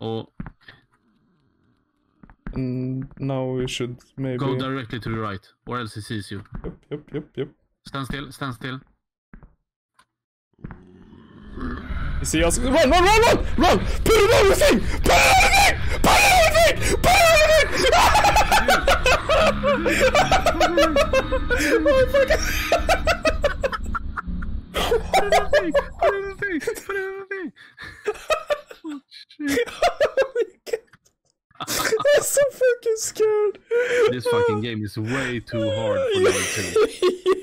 Och And mm, now we should maybe... go directly to the right. Or else he sees you. Yep, yep, yep, yep. Stand still, stand still. You see us? Run, run, run, run! Run! Put it on the thing! Put it on the thing! Put it on the thing! Put it on the thing! oh, fuck. Put it on the thing! Put it on the thing! Put it on the thing! Oh, hmm. shit. oh my god. I'm so fucking scared. This fucking game is way too hard for level 2.